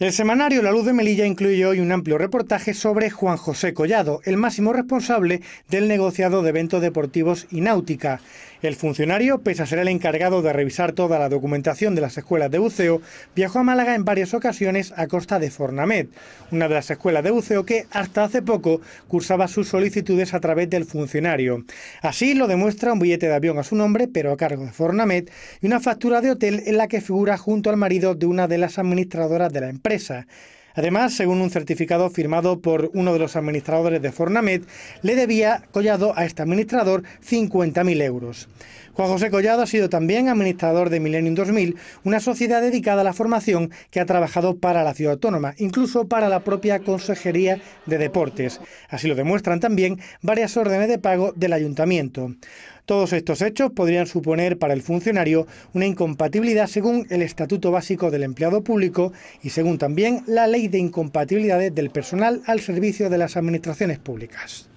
El semanario La Luz de Melilla incluye hoy un amplio reportaje sobre Juan José Collado, el máximo responsable del negociado de eventos deportivos y náutica. El funcionario, pese a ser el encargado de revisar toda la documentación de las escuelas de buceo, viajó a Málaga en varias ocasiones a costa de Fornamed, una de las escuelas de buceo que hasta hace poco cursaba sus solicitudes a través del funcionario. Así lo demuestra un billete de avión a su nombre, pero a cargo de Fornamed, y una factura de hotel en la que figura junto al marido de una de las administradoras de la empresa. Además, según un certificado firmado por uno de los administradores de Fornamed, le debía Collado a este administrador 50.000 euros. Juan José Collado ha sido también administrador de Millennium 2000, una sociedad dedicada a la formación que ha trabajado para la ciudad autónoma, incluso para la propia Consejería de Deportes. Así lo demuestran también varias órdenes de pago del ayuntamiento. Todos estos hechos podrían suponer para el funcionario una incompatibilidad según el Estatuto Básico del Empleado Público y según también la Ley de Incompatibilidades del Personal al Servicio de las Administraciones Públicas.